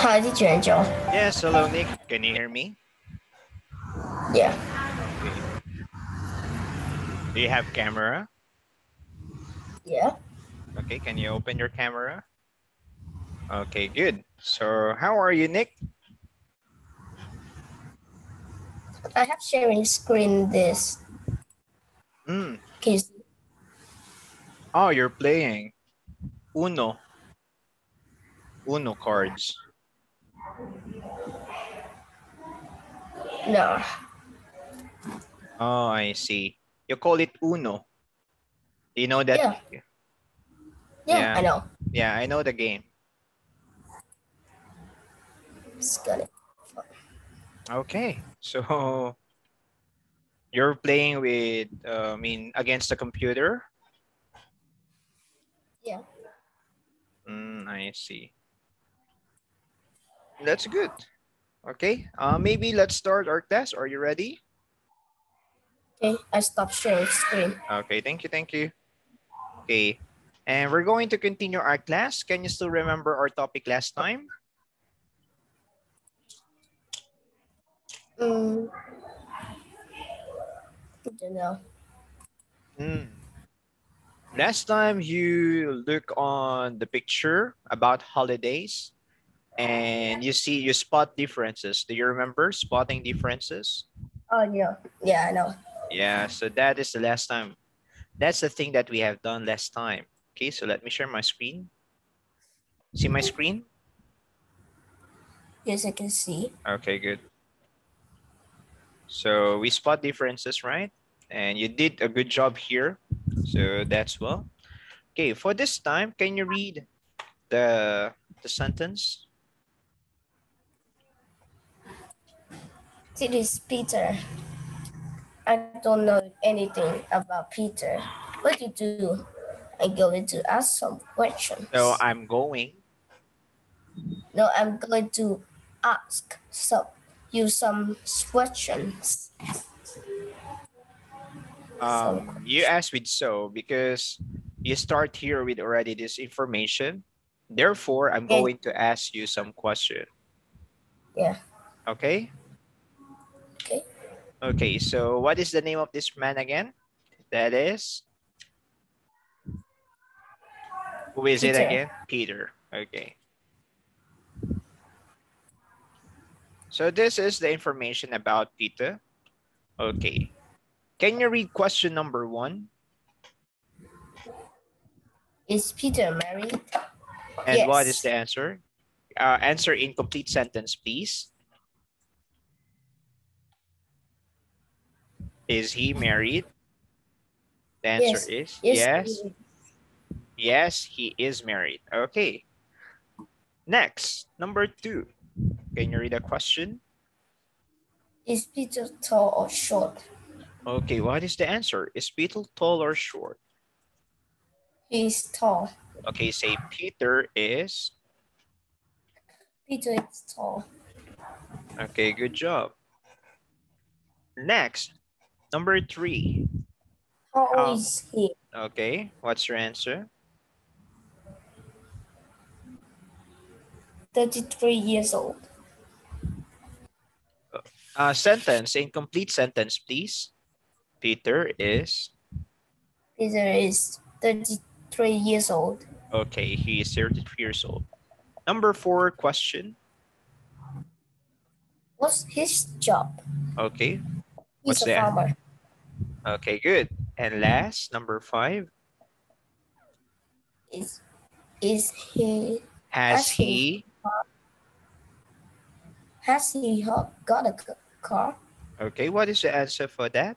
Hi, teacher Angel. Yes, hello Nick. Can you hear me? Yeah. Do you have camera? Yeah. Okay, can you open your camera? Okay, good. So how are you, Nick? I have sharing screen this. Mm. Can you see? Oh, you're playing Uno. Uno cards. No. Oh, I see. You call it Uno. You know that? Yeah. Yeah, Yeah. I know. Yeah, I know the game. It's got it. Okay, so you're playing with, uh, I mean, against the computer? Yeah. Mm, I see. That's good. Okay, uh, maybe let's start our test. Are you ready? Okay, I stopped sharing screen. Okay, thank you, thank you. Okay, and we're going to continue our class. Can you still remember our topic last time? Mm. I don't know. Hmm. Last time you look on the picture about holidays and you see, you spot differences. Do you remember spotting differences? Oh, yeah. Yeah, I know. Yeah, so that is the last time. That's the thing that we have done last time. Okay, so let me share my screen. See my screen? Yes, I can see. Okay, good. So we spot differences, right? And you did a good job here. So that's well. Okay, for this time, can you read the, the sentence? It is Peter. I don't know anything about Peter. What do you do? I'm going to ask some questions. So I'm going. No, I'm going to ask some you some questions. Um, you ask with so because you start here with already this information. Therefore, I'm Okay. going to ask you some question. Yeah. Okay. Okay, so what is the name of this man again? That is? Who is it again? Peter. Okay. So this is the information about Peter. Okay. Can you read question number one? Is Peter married? And what is the answer? Uh, answer in complete sentence, please. Is he married? The answer is yes. he- Yes, he is married. Okay. Next, number two. Can you read the question? Is Peter tall or short? Okay, what is the answer? Is Peter tall or short? He's tall. Okay, say Peter is. Peter is tall. Okay, good job. Next, number three. How old Um, is he? Okay, what's your answer? 33 years old. Uh, sentence, incomplete sentence, please. Peter is. Peter is 33 years old. Okay, he is 33 years old. Number four question. What's his job? Okay, What's a the- farmer. okay, good. And last, number five. Is is he Has Has he- he? has he got a car? Okay, what is the answer for that?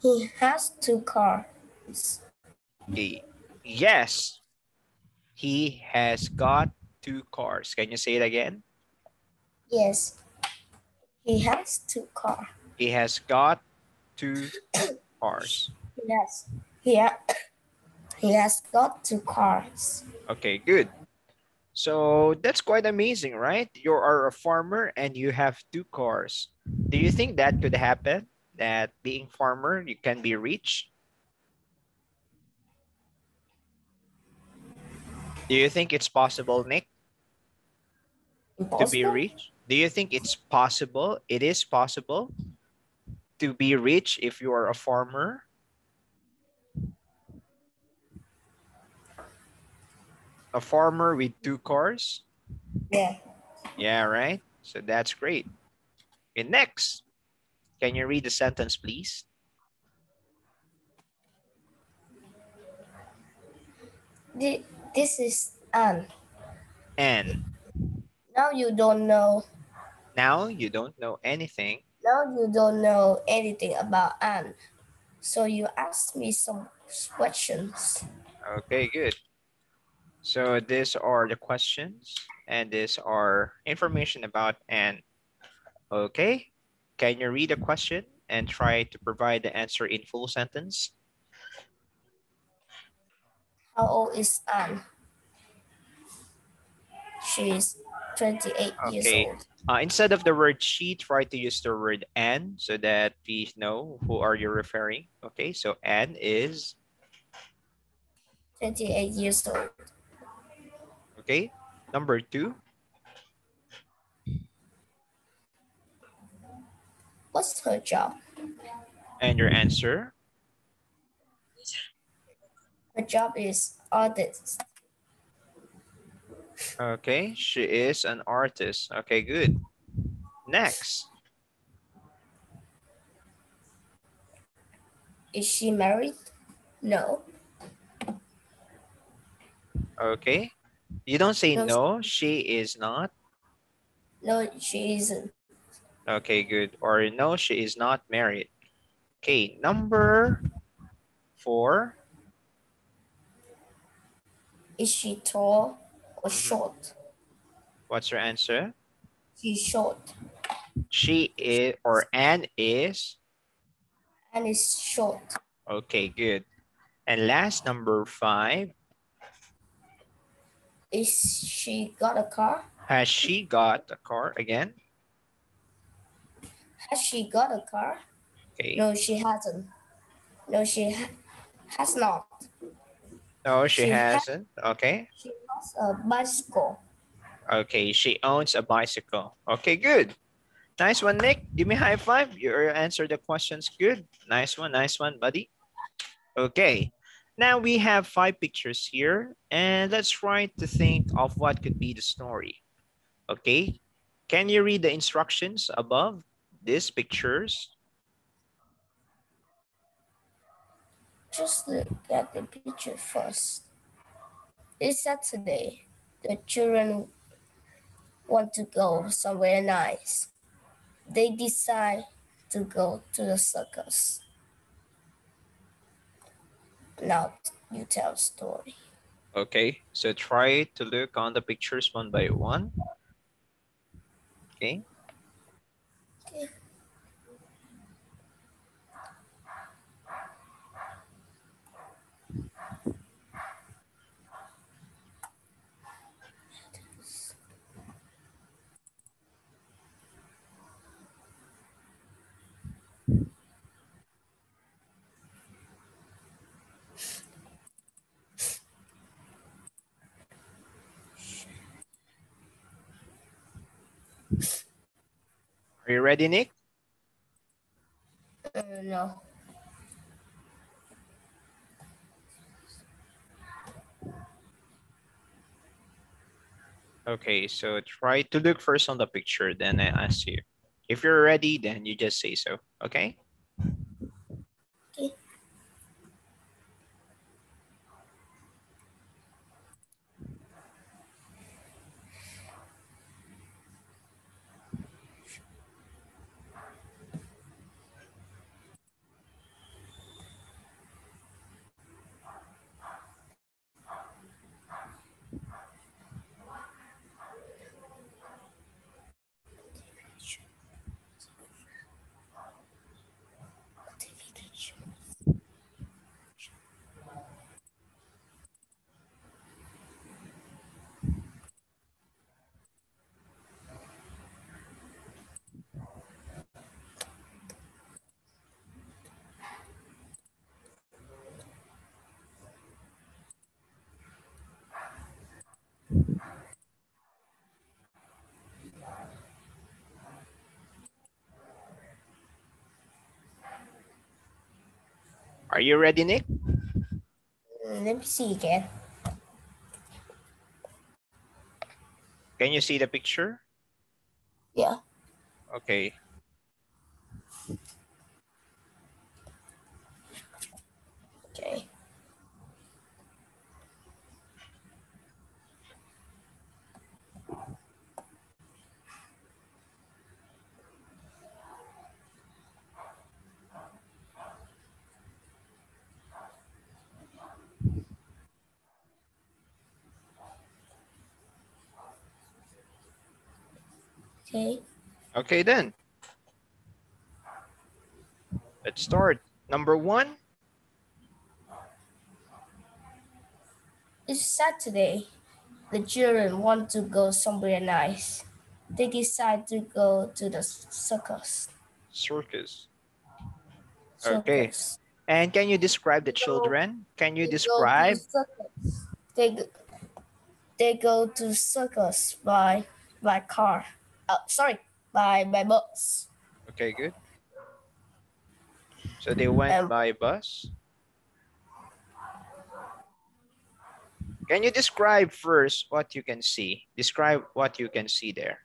He has two cars. Okay. Yes, he has got two cars. Can you say it again? Yes. He has two cars. He has got two cars. Yes. Yeah. he, has got two cars. Okay, good. So that's quite amazing, right? You are a farmer and you have two cars. Do you think that could happen? That being farmer, you can be rich? Do you think it's possible, Nick? Impossible? to be rich? Do you think it's possible? It is possible to be rich if you are a farmer? A farmer with two cars? Yeah. Yeah, right? So that's great. Okay, next. Can you read the sentence, please? Thi- This is Anne. And Now you don't know. now you don't know anything. Now you don't know anything about Anne. So you ask me some questions. Okay, good. So these are the questions and these are information about Anne. Okay, can you read the question and try to provide the answer in full sentence? How old is Anne? She's 28 years old. Uh, instead of the word she, try to use the word Anne so that we know who are you referring. Okay, so Anne is, 28 years old. okay. Number two, What's her job? and your answer. Her job is artist. Okay, she is an artist. Okay, good. Next. Is she married? No. Okay. You don't say No, no, she is not. No, she isn't. Okay, good. Or no, she is not married. Okay, number four. Is she tall or Mm-hmm. short? What's your answer? She's short. She is or Anne is. And is short. Okay, good. And last number five. Is she got a car? Has she got a car again? Has she got a car? Okay. No, she hasn't. No, she ha- has not. No, she she hasn't. Okay. She a bicycle. Okay, she owns a bicycle. Okay, good. Nice one, Nick. Give me a high five. You answered the questions good. Nice one, nice one, buddy. Okay, now we have five pictures here and let's try to think of what could be the story. Okay, can you read the instructions above these pictures? Just look at the picture first. It's Saturday. The children want to go somewhere nice. They decide to go to the circus. Now you tell story. Okay, so try to look on the pictures one by one. Okay. Are you ready, Nick? Uh, no. Okay, so try to look first on the picture, then I ask you. If you're ready, then you just say so, okay? Are you ready, Nick? Mm, Let me see again. Can you see the picture? Yeah. Okay. Okay. Okay. Okay then. Let's start. Number one. It's Saturday. The children want to go somewhere nice. They decide to go to the circus. Circus. Okay. Circus. And can you describe the children? Can you They describe? circus. They go, they go to circus by by car. Uh, sorry, by by bus. Okay, good. So they went Um, by bus. Can you describe first what you can see? Describe what you can see there.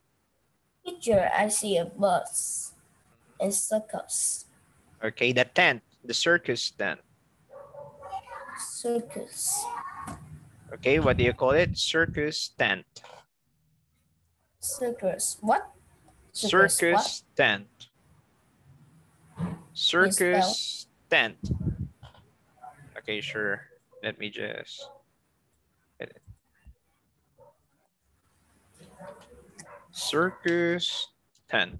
Picture, I see a bus and circus. Okay, the tent, the circus tent. Circus. Okay, what do you call it? Circus tent. Circus. What? Circus tent. Circus tent. Okay, sure. Let me just. get it. Circus tent,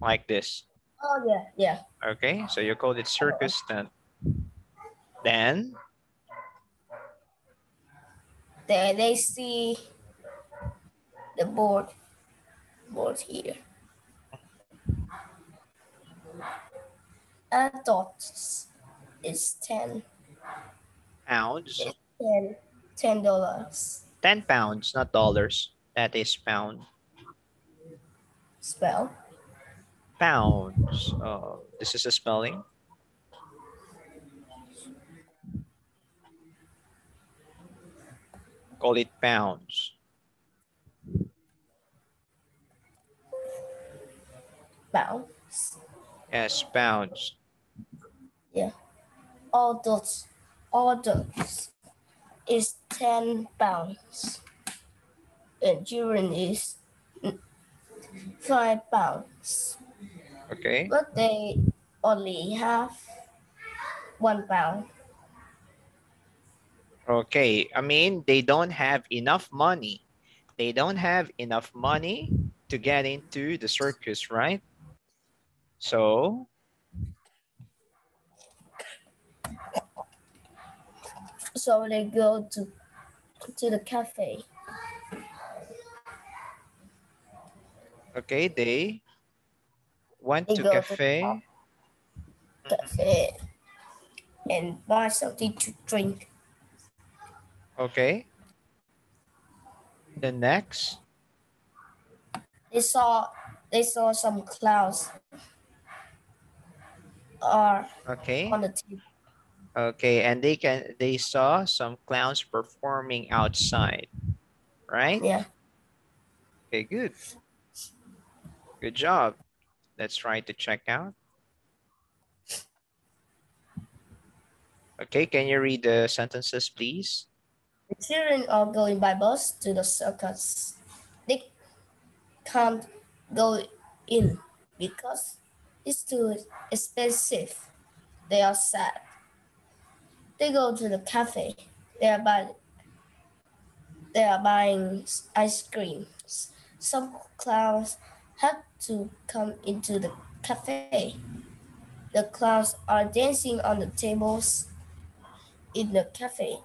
like this. Oh yeah, yeah. Okay, so you call it circus tent. Then, There they see the board. Board here. I thought is ten. pounds, Ten. Ten dollars. 10 pounds, not dollars. That is pound. Spell. Pounds. Oh, this is a spelling. Call it pounds. Bounce. Yes, pounds. Yeah. All those. All those. Is ten pounds. And children is mm, five pounds. Okay. But they only have one pound. Okay. I mean, they don't have enough money. They don't have enough money to get into the circus, right? So, So they go to to the cafe. okay, they went They to to cafe. pub. cafe and buy something to drink. Okay. The next. They saw they saw some clouds are Okay. on the table. Okay, and they can they saw some clowns performing outside, right? Yeah. Okay, good. Good job. Let's try to check out. Okay, can you read the sentences, please? The children are going by bus to the circus. They can't go in because it's too expensive. They are sad. They go to the cafe. They are buy, they are buying ice cream. Some clowns have to come into the cafe. The clowns are dancing on the tables in the cafe,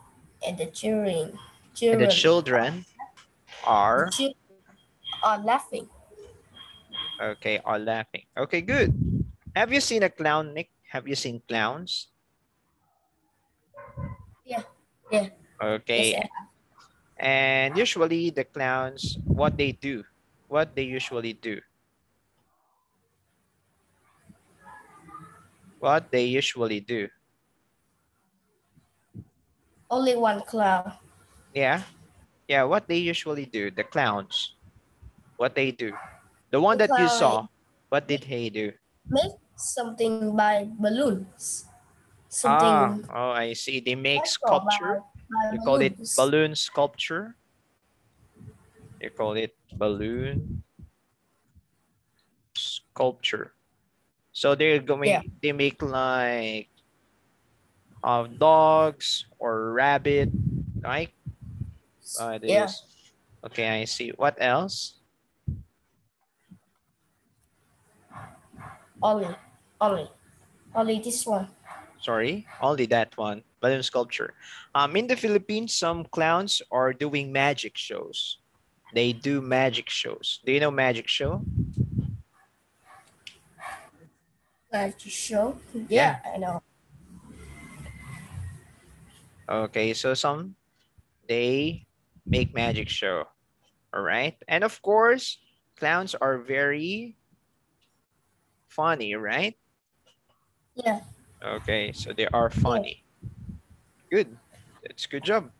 and the children, And the children are children are laughing. okay, are laughing. Okay, good. Have you seen a clown, Nick? Have you seen clowns? Yeah, yeah. Okay. Yes, And usually the clowns, what they do, what they usually do. What they usually do. Only one clown. Yeah. Yeah, what they usually do, the clowns. What they do. The one The that you saw, what did he do? Make something by balloons. Something Ah, oh, I see. They make sculpture. by- by You call it balloon sculpture. You call it balloon sculpture. So they're going, Yeah. they make like uh, dogs or rabbit, right? Uh, Yeah. Okay, I see. What else? Only, only, only this one. Sorry, only that one, balloon sculpture. Um, in the Philippines, some clowns are doing magic shows. They do magic shows. Do you know magic show? Magic show. Yeah, I know. Okay, so some they make magic show. All right. And of course, clowns are very funny, right? Yeah. Okay, so they are funny. Good. That's good job.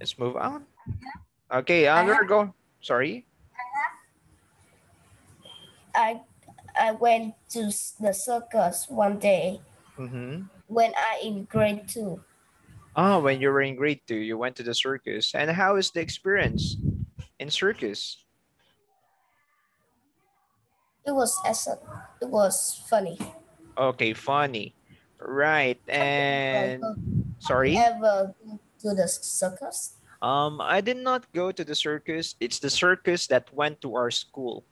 Let's move on. Okay, uh, Uh-huh. go. Sorry. I I went to the circus one day Mm-hmm. when I in grade two. Oh, when you were in grade two, you went to the circus. And how is the experience in circus? It was. It was funny. Okay, funny. Right. And sorry. Ever been to the circus? Um, I did not go to the circus. It's the circus that went to our school.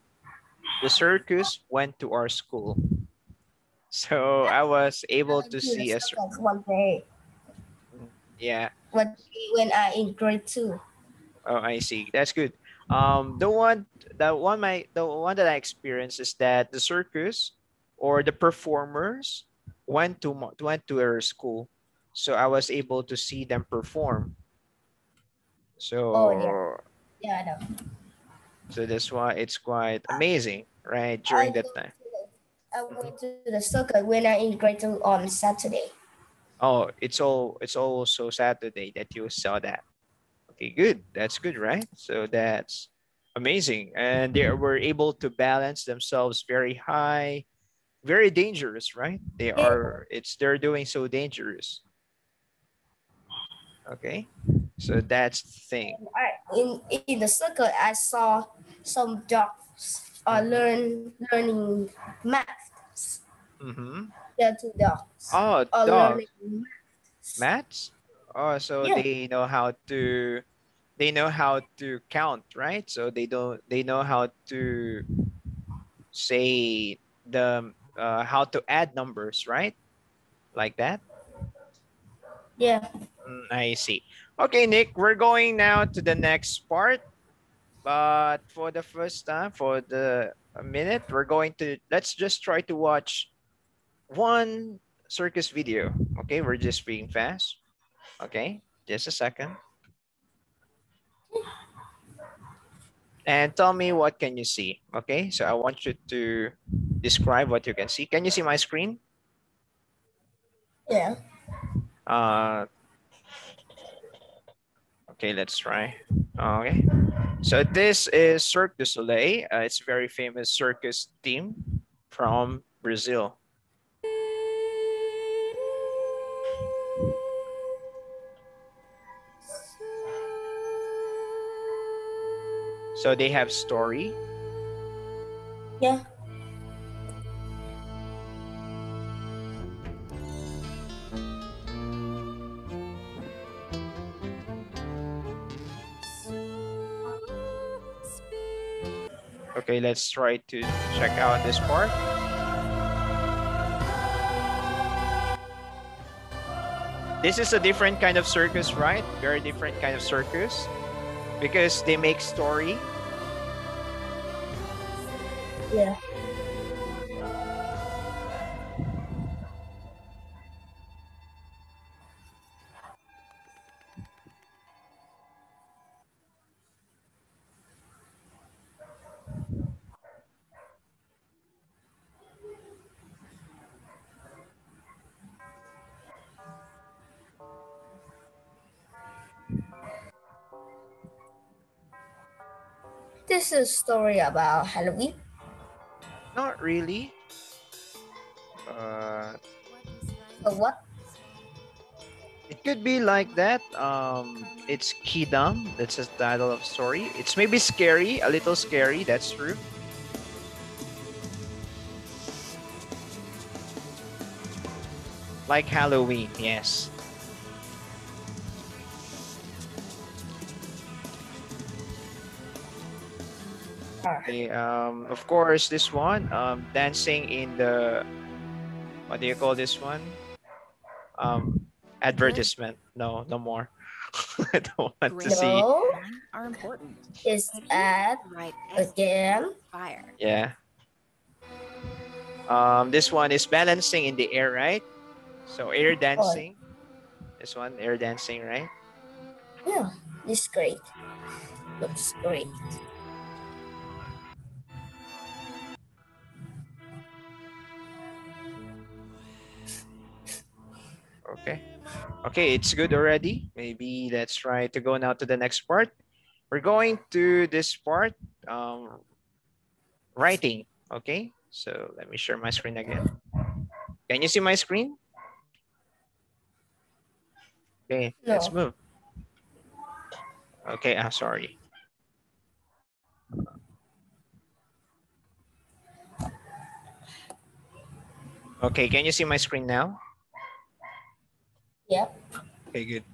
The circus went to our school. So I was able I to see a circus one day yeah. when when I in grade two. Oh, I see. That's good. Um, the one, the one, my, the one that I experienced is that the circus or the performers went to mo- went to our school, so I was able to see them perform. So, Oh, yeah. Yeah, I know. so that's why it's quite amazing, right? During I that time. the- I went to the circus when I in grade two on Saturday. Oh, it's all it's also Saturday that you saw that. Okay, good. That's good, right? So that's amazing. And they were able to balance themselves very high, very dangerous, right? They are it's they're doing so dangerous. Okay. So that's the thing. I, in in the circle, I saw some dogs uh, learn learning math. Mm-hmm. There are two dogs. Oh, uh, dog. learning Maths? Oh, so Yeah. they know how to they know how to count, right? So they don't they know how to say the uh, how to add numbers, right? Like that. Yeah. Mm, I see. Okay, Nick, we're going now to the next part. But for the first time, for the minute, we're going to let's just try to watch one circus video. Okay, we're just being fast. Okay, just a second. And tell me what can you see? Okay, so I want you to describe what you can see. Can you see my screen? Yeah. Uh, okay, let's try. Okay, so this is Cirque du Soleil. Uh, it's a very famous circus team from Brazil. So they have story. Yeah. Okay, let's try to check out this part. This is a different kind of circus, right? Very different kind of circus because they make story. Yeah. Is a story about Halloween? Not really. Uh, Or what? it could be like that. Um, it's Quidam. That's the title of story. It's maybe scary, a little scary. That's true. Like Halloween, yes. Okay, um, of course, this one, um, dancing in the, what do you call this one? Um, advertisement. No, no more. I don't want to see. no, are important. it's But you at Right. again. Fire. Yeah. Um, this one is balancing in the air, right? So air dancing. This one, air dancing, right? Yeah, it's great. Looks great. Okay, it's good already. Maybe let's try to go now to the next part. We're going to this part, um, writing. Okay, so let me share my screen again. Can you see my screen? Okay, let's move. Okay, I'm sorry. Okay, can you see my screen now? Yep. Okay, good.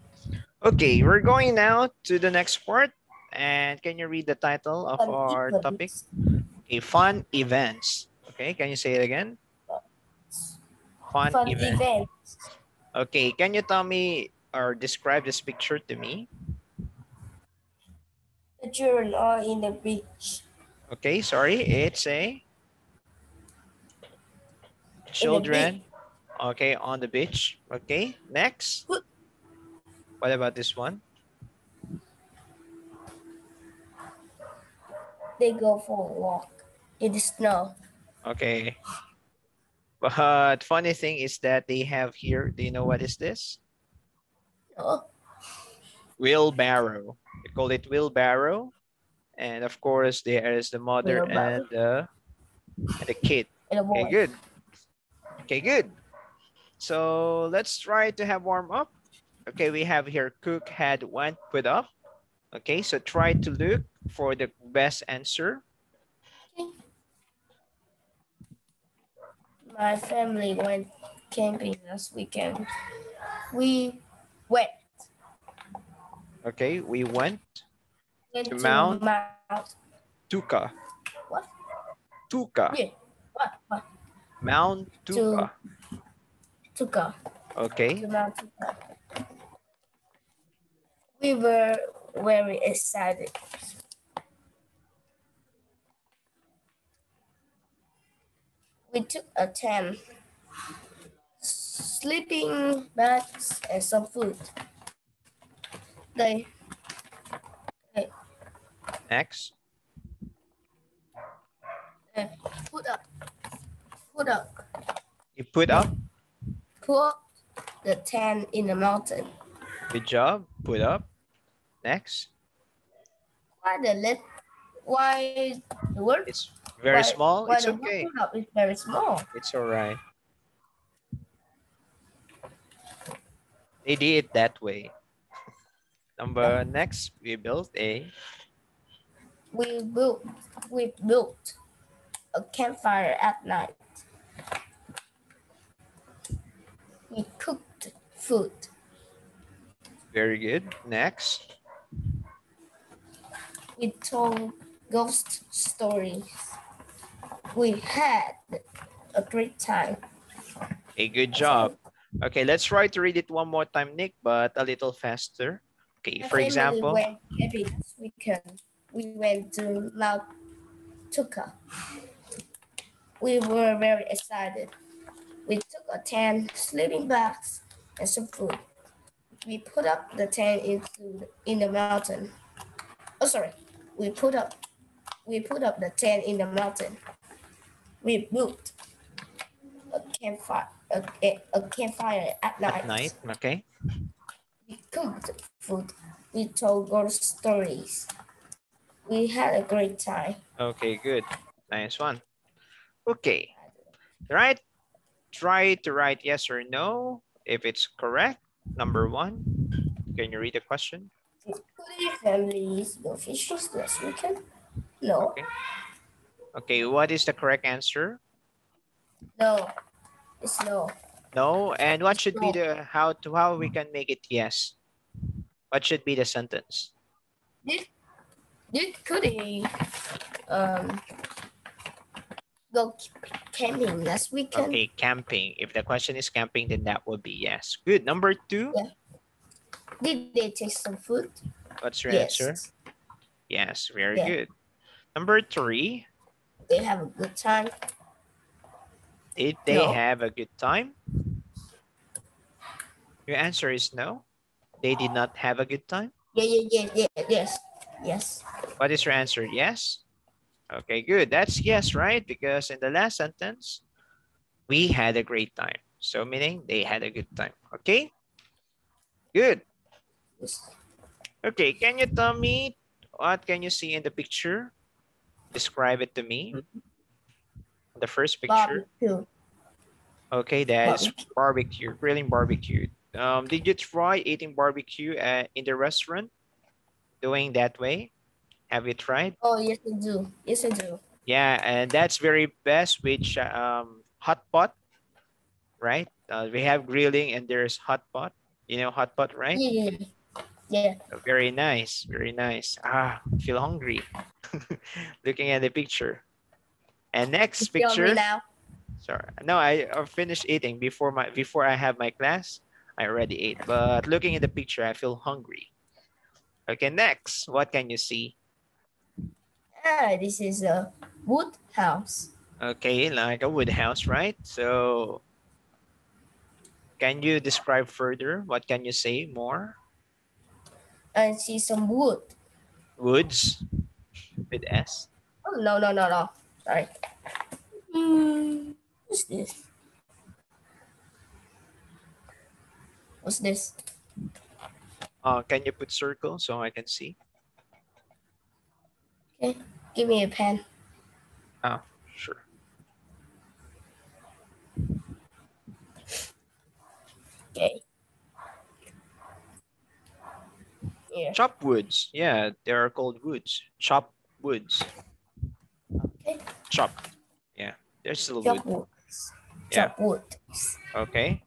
Okay, we're going now to the next part. And can you read the title of Fun our events. topic? Okay, fun events. Okay, can you say it again? Fun, Fun event. event. Okay, can you tell me or describe this picture to me? The children are in the beach. Okay, sorry, it's a children. Okay, on the beach. Okay, next. What? About this one? They go for a walk in the snow. Okay. But funny thing is that they have here, do you know what is this? No, Wheelbarrow. They call it wheelbarrow. And of course, there is the mother and the, and the kid. and Okay, good. Okay, good. So let's try to have warm up. Okay, we have here cook had went put up. Okay, so try to look for the best answer. My family went camping last weekend. We went, Okay, we went went To to Mount- Mount. Tuka. What? Tuka. Yeah. What? What? Mount To- Tuka. Okay. To Mount Tuka. We were very excited. We took a tent, sleeping bags, and some food. They Next. uh, put up, put up, You put up. Put the tent in the mountain. Good job. Put up. Next. Why the let? Why the word? It's very why- small. Why It's the okay. Up is very small. It's all right. They did it that way. Number next, we built a We built we built a campfire at night. We cooked food. very good. Next, We told ghost stories. We had a great time. a good job. Okay, let's try to read it one more time, Nick, but a little faster. Okay, My for example, went this weekend. We went to Mount Tuka. We were very excited. We took a tent, sleeping bags, and some food. We put up the tent into in the mountain. Oh, sorry. We put up we put up the tent in the mountain. We built a campfire a, a, a campfire at night. at night, okay? We cooked food. We told ghost stories. We had a great time. Okay, good. Nice one. Okay. Right? Try to write yes or no. If it's correct, number one. Can you read the question? Could your families go fishing weekend? No. Okay. Okay, what is the correct answer? No. It's no. No. And what should be the how to how we can make it yes? What should be the sentence? Did did he um go camping last weekend? Okay, camping. If the question is camping, then that would be yes. Good. Number two. Yeah. Did they take some food? What's your yes. answer? Yes, very Yeah. good. Number three. They have a good time. Did they No. have a good time? Your answer is no. They did not have a good time. Yeah, yeah, yeah, yeah, yes, yes. What is your answer? Yes. Okay, good. That's yes, right? Because in the last sentence, we had a great time. So meaning they had a good time. Okay. Good. Okay. Can you tell me what can you see in the picture? Describe it to me. The first picture. Barbecue. Okay, that's barbecue, grilling barbecue. Um, did you try eating barbecue at, in the restaurant? Doing that way? Have you tried? Oh, yes, I do. Yes, I do. Yeah, and that's very best with um, hot pot, right? Uh, we have grilling and there's hot pot. You know hot pot, right? Yeah, yeah, yeah. Very nice, very nice. Ah, feel hungry. Looking at the picture. And next me picture. now? Sorry. No, I I finished eating before my before I have my class. I already ate, but looking at the picture, I feel hungry. Okay, next, what can you see? Ah, this is a wood house. Okay, like a wood house, right? So, can you describe further? What can you say more? I see some wood. Woods with S. Oh, no, no, no, no. Sorry. Hmm, what's this? What's this? Uh, can you put circle so I can see? Okay, give me a pen. Oh, sure. Okay. Here. Chop woods. Yeah, they are called woods. Chop woods. Okay. Chop. Yeah, there's still. Chop wood. Yeah. Chop wood. Okay.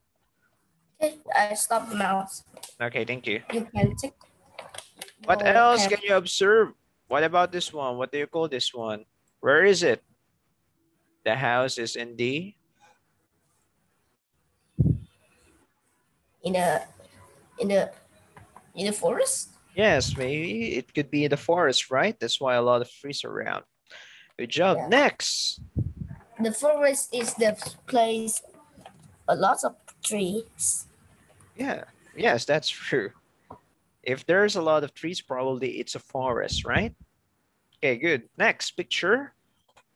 Okay, I stop the mouse. Okay, thank you. You can take. What else can you observe? What about this one? What do you call this one? Where is it? The house is in the in a in the in the forest? yes, maybe it could be in the forest, right? That's why a lot of trees around. Good job. Yeah. Next. The forest is the place a lot of trees. Yeah. Yes, that's true. If there's a lot of trees, probably it's a forest, right? Okay, good. Next picture.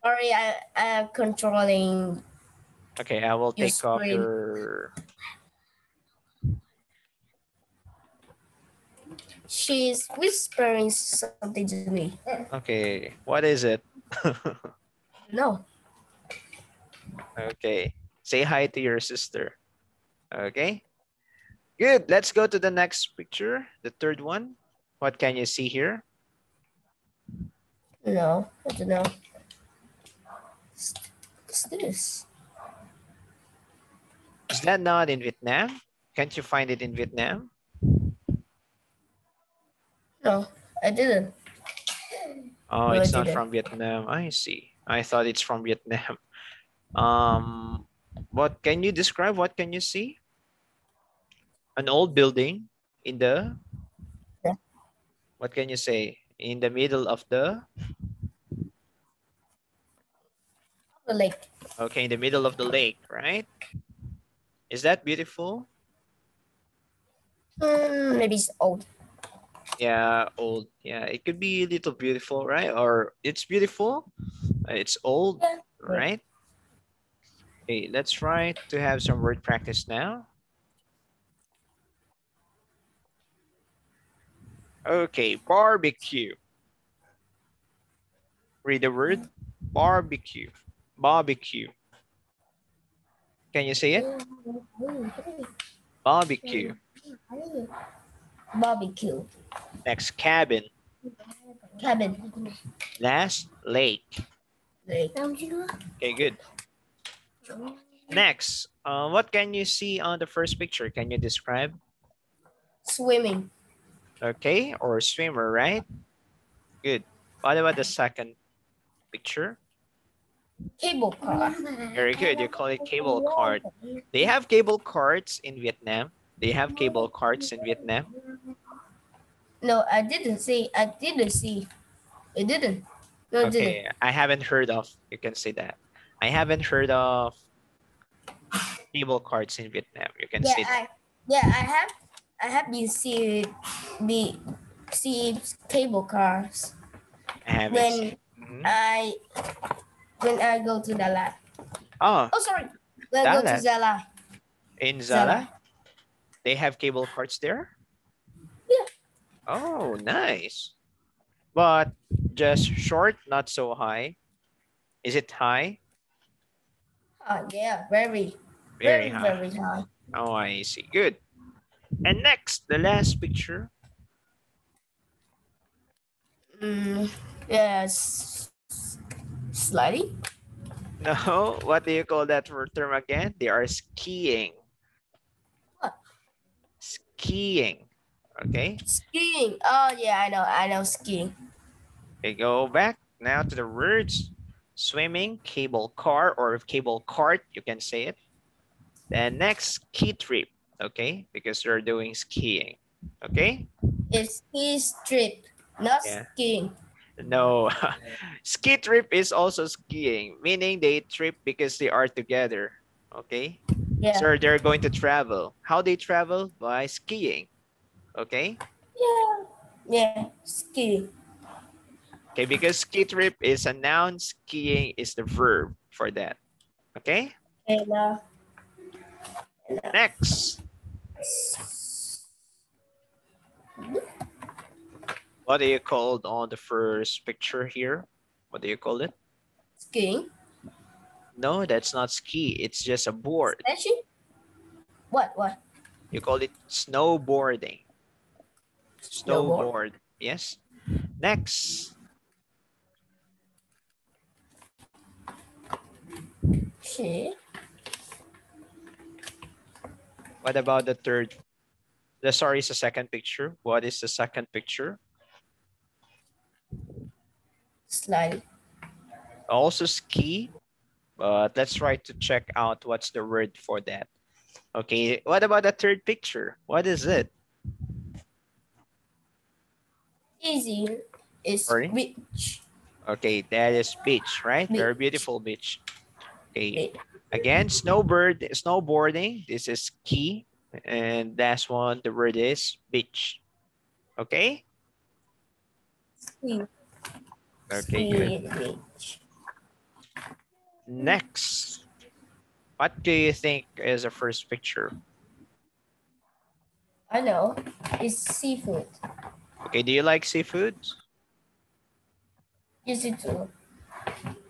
Sorry, I I am controlling. Okay, I will take off your She's whispering something to me. Okay, what is it? No. Okay. Say hi to your sister. Okay. Good. Let's go to the next picture, the third one. What can you see here? No, I don't know. What's this? Is that not in Vietnam? Can't you find it in Vietnam? No, I didn't. Oh, No, I it's not didn't. from Vietnam. I see. I thought it's from Vietnam. Um, what can you describe? What can you see? An old building in the. Yeah. What can you say? In the middle of the. The lake. Okay, in the middle of the lake, right? Is that beautiful? Hmm, maybe it's old. Yeah, old. Yeah, it could be a little beautiful, right? Or it's beautiful, it's old, Yeah. right? Okay, let's try to have some word practice now. Okay, barbecue. Read the word barbecue. Barbecue. Can you say it? Barbecue. Barbecue. Next, cabin. Cabin. Last, lake. Lake. Okay, good. Next, uh, what can you see on the first picture? Can you describe? Swimming. Okay, or swimmer, right? Good. What about the second picture? Cable car. Very good. You call it cable cart. They have cable carts in Vietnam. They have cable carts in Vietnam. No, I didn't see. I didn't see. I didn't. No, I didn't. Okay, I haven't heard of. You can say that. I haven't heard of cable carts in Vietnam. You can Yeah, say that. I yeah, I have I have been see be see cable cars I when seen- Mhm. I when I go to Dalat. Oh, Oh, sorry. When I go to Zala. in Zala. Zala, they have cable cars there. Yeah. Oh, nice. But just short, not so high. Is it high? Oh, yeah, very, Very very, high. very high. Oh, I see. Good. And next, the last picture. Mm, yes, sliding. No, what do you call that for term again? They are skiing. What? Skiing. Okay. Skiing. Oh yeah, I know. I know skiing. Okay, go back now to the words. Swimming, cable car or cable cart, you can say it. Then next, ski trip. Okay, because they're doing skiing. Okay. It's ski trip, not Yeah. skiing. No, ski trip is also skiing, meaning they trip because they are together. Okay. Yeah. So they're going to travel. How they travel? By skiing. Okay. Yeah. Yeah. Skiing. Okay, because ski trip is a noun, skiing is the verb for that. Okay. And, uh, Next, what do you call on the first picture here? What do you call it? skiing. No, that's not ski. It's just a board. Actually, what? What? You call it snowboarding. Snowboard. Snowboard. Yes. Next, Okay. What about the third? The sorry, is the second picture. What is the second picture? Slide. also ski, but let's try to check out what's the word for that. Okay, what about the third picture? What is it? Easy. Is Sorry? beach. Okay, that is beach, right? Very beautiful beach. Okay, Beach. Again, snowbird, snowboarding. This is ski, and that's one, the word is beach. Okay. Skiing. Okay, good. Next, what do you think is the first picture? I know. It's seafood. Okay, do you like seafood? Yes, it too.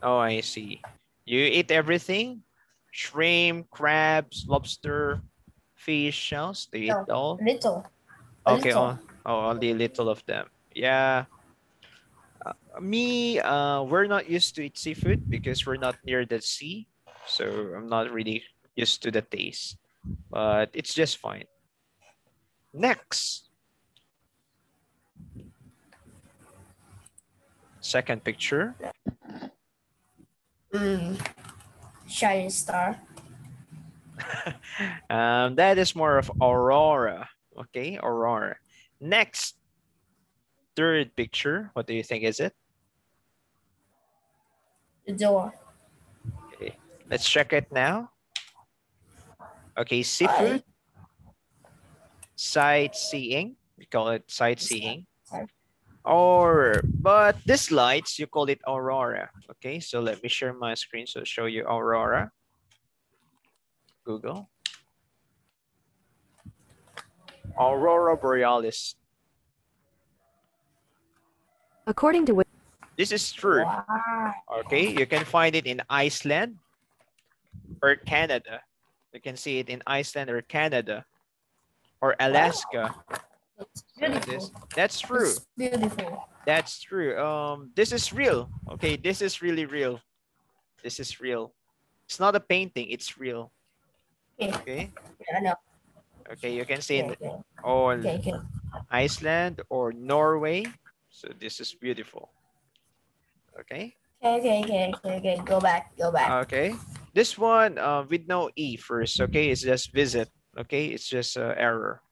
Oh, I see. You eat everything? Shrimp, crabs, lobster, fish, shells? Do you eat all? Little. Okay, little. oh, oh, only little of them. Yeah. Uh, me, uh, we're not used to eat seafood because we're not near the sea. So I'm not really used to the taste, but it's just fine. Next. Second picture. Mm. Shining star. um, that is more of aurora. Okay, aurora. Next, third picture. What do you think is it? The door. Okay, let's check it now. Okay, seafood. Sightseeing. We call it sightseeing. Or, but this lights, you call it aurora. Okay, so let me share my screen so show you aurora. Google. Aurora borealis. According to This is true. Okay, you can find it in Iceland or Canada. You can see it in Iceland or Canada or Alaska. Beautiful. that's true. It's beautiful. That's true. Um, this is real. Okay, this is really real. This is real. It's not a painting. It's real. Okay. Yeah, I know. Okay, you can see Okay, okay, okay, okay. Iceland or Norway. So this is beautiful. Okay. Okay, okay, okay, okay. Go back, go back. Okay. This one uh, with no E first. Okay. It's just visit. Okay. It's just uh, error.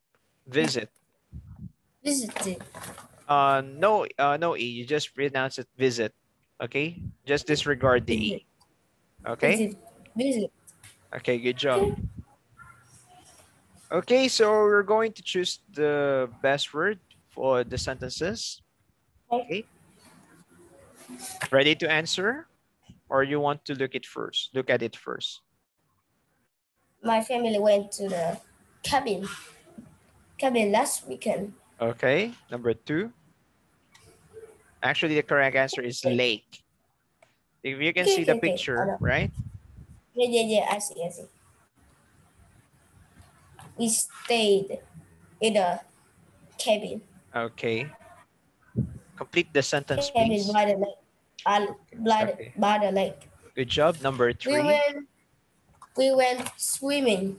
Visit. Visit it. Uh, no, uh, no E. You just pronounce it visit. Okay. Just disregard the E. Okay. Visit. Visit. Okay. Good job. Okay. So we're going to choose the best word for the sentences. Okay. Ready to answer? Or you want to look it first? Look at it first. My family went to the cabin. Cabin last weekend. Okay. Number two. Actually, the correct answer is lake. If you can Okay, see the okay, picture, right? Yeah, yeah, yeah. I see, I see. We stayed in a cabin. Okay. Complete the sentence, Cabin please. by the lake. By, Okay. the, by the lake. Good job. Number three. We went. We went swimming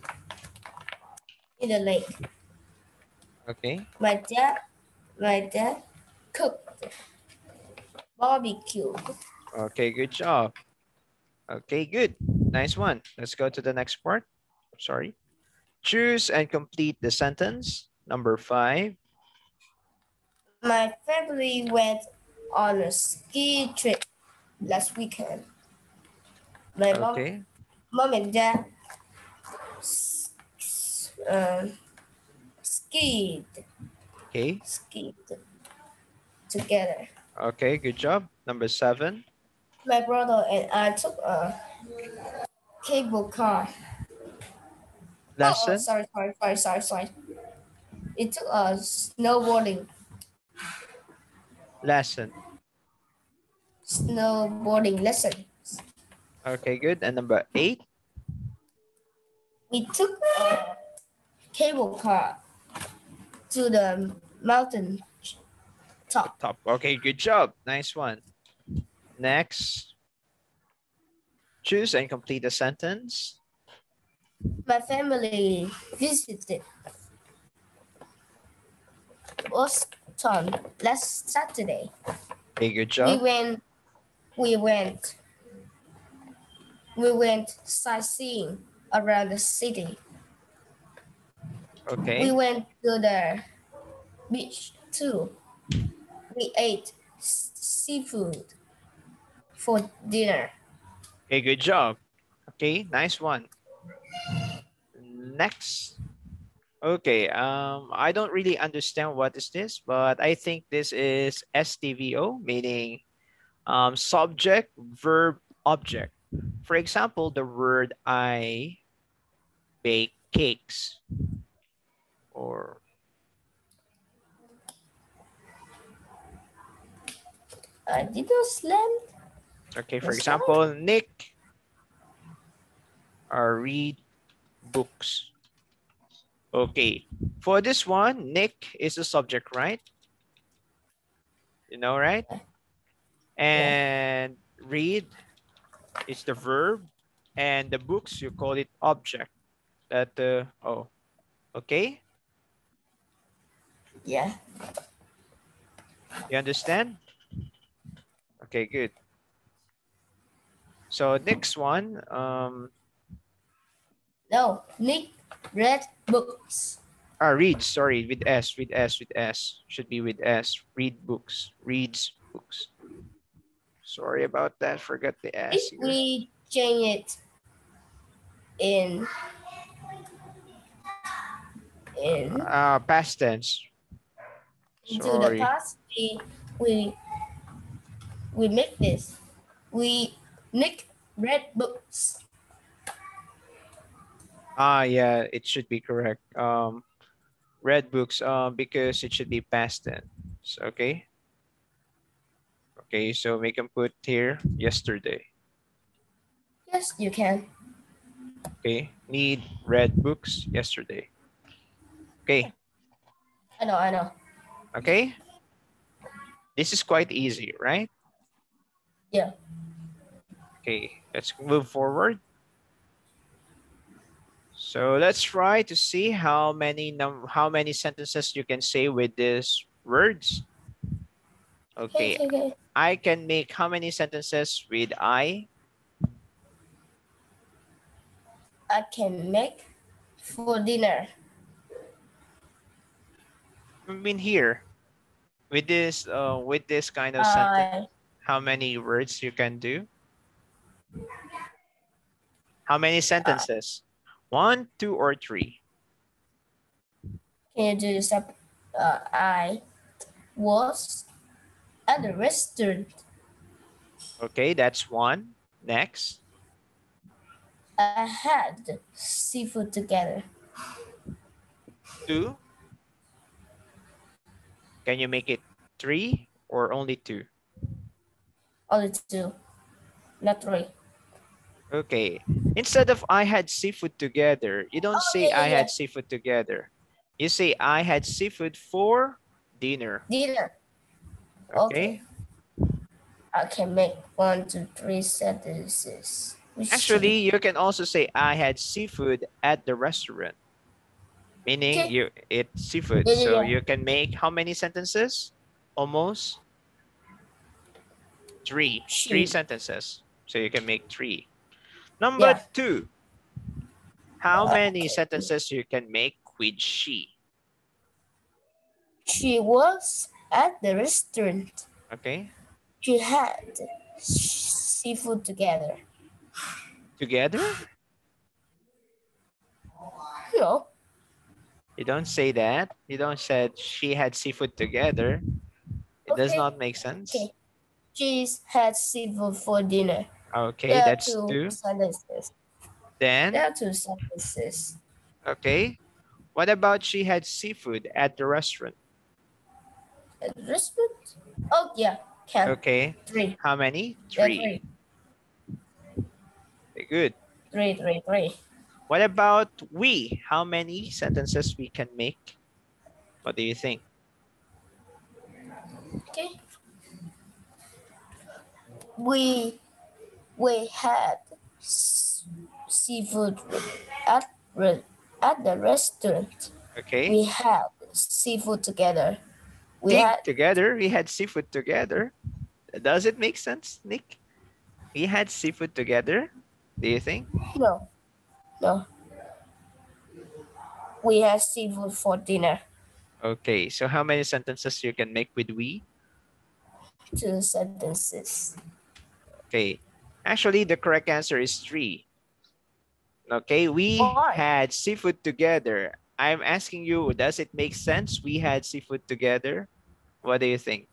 in the lake. Okay. My dad, my dad cooked barbecue. Okay, good job. Okay, good. Nice one. Let's go to the next part. Sorry. Choose and complete the sentence. Number five. My family went on a ski trip last weekend. My mom, Okay. mom and dad um, skied, Okay. skied together. Okay, good job. Number seven. My brother and I took a cable car. Oh, oh, Lesson. sorry, sorry, sorry, sorry, sorry. It took a snowboarding, Lesson. snowboarding lesson. Okay, good. And number eight. We took a cable car to the mountain top. Top. Okay, good job. Nice one. Next. Choose and complete the sentence. My family visited Boston last Saturday. Okay, good job. We went, we went, we went sightseeing around the city. We went to the beach too. We ate seafood for dinner. Okay, good job. Okay, nice one. Next. Okay, um, I don't really understand what is this, but I think this is STVO, meaning um, subject, verb, object. For example, the word I bake cakes or I did not slam. Okay, for example, Nick or read books. Okay, for this one, Nick is the subject, right? You know, right? And read is the verb, and the books you call it object. That uh, oh, okay, Yeah. you understand? Okay, good. So next one, um, No, Nick read books. Ah, read, sorry, with S, with S, with S. Should be with S. Read books, reads books. Sorry about that, forgot the S. If we change it in in Ah, past tense. Into Sorry. the past, we we we make this. We Nick red books. Ah, yeah, it should be correct. Um, red books, um, because it should be past tense, okay? Okay, so we can put here yesterday. Yes, you can. Okay, need red books yesterday. Okay, I know, I know. Okay. This is quite easy, right? Yeah. Okay, let's move forward. So let's try to see how many num how many sentences you can say with these words. Okay, Okay. I can make how many sentences with I? I can make for dinner. I mean here, with this uh with this kind of sentence, how many words you can do? How many sentences? One, two, or three? can you do some. Uh, I was at the restaurant. Okay, that's one. Next. I had seafood together. Two. Can you make it three or only two? Only two, not three. Okay. Instead of I had seafood together, you don't Oh, say I yeah, had seafood together. You say I had seafood for dinner. Dinner. Okay. I can make one, two, three sentences. Which Actually, you can also say I had seafood at the restaurant. Meaning Okay. you it's seafood. Yeah, yeah, so yeah. you can make how many sentences? Almost three. Three sentences. So you can make three. Number Yeah. two. How ah, many sentences you can make with she? she was at the restaurant. Okay. She had seafood together. Together? No, You don't say that. You don't said she had seafood together. It does not make sense. Okay. she had seafood for dinner. Okay, There that's two two. sentences. Then, There are two sentences. okay. What about she had seafood at the restaurant? At the restaurant? Oh yeah, can Okay. three. How many? Three. three. Okay, good. Three, three, three. What about we? How many sentences we can make? What do you think? Okay. We we had seafood at at the restaurant. Okay. We had seafood together. We Think had together. We had seafood together. Does it make sense, Nick? We had seafood together. Do you think? no, no. We had seafood for dinner. Okay. So how many sentences you can make with we? Two sentences. Okay. Actually, the correct answer is three. Okay. We had seafood together. I'm asking you, does it make sense? We had seafood together. What do you think?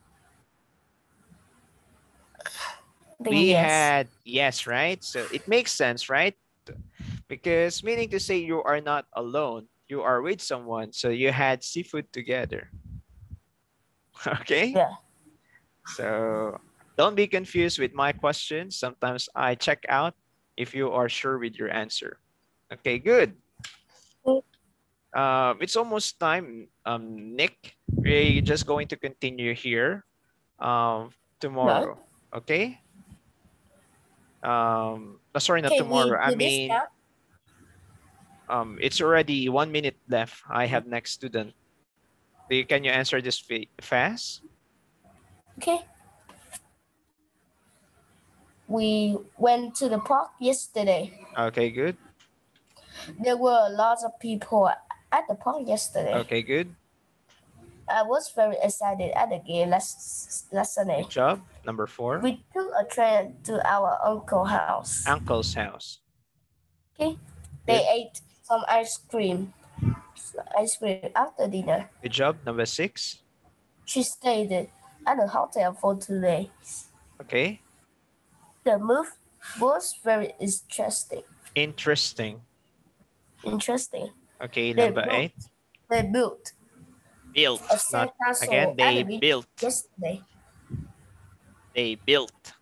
Think we yes. had yes right so it makes sense right because meaning to say you are not alone you are with someone so you had seafood together. Okay? Yeah. so don't be confused with my questions. Sometimes i check out if you are sure with your answer. Okay good. Um it's almost time um nick. We're just going to continue here um tomorrow. Okay? Um sorry not Okay, we tomorrow. I mean. Um it's already one minute left i have next student can you answer this fast Okay. We went to the park yesterday. okay good There were lots of people at the park yesterday. okay good I was very excited at the game last last Sunday. good job number four We took a train to our uncle's house. uncle's house Okay. They ate some ice cream. Ice cream after dinner. good job number six She stayed at the hotel for two days. okay The move was very interesting. interesting Interesting. okay They number built- eight They built built not again they built yesterday. They built.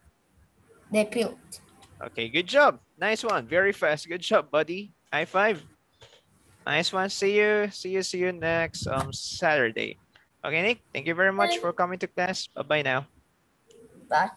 They built. Okay, good job. Nice one. Very fast. Good job, buddy. High five. Nice one. See you. See you. See you next um Saturday. Okay, Nick. Thank you very much Bye. for coming to class. Bye bye now. Bye.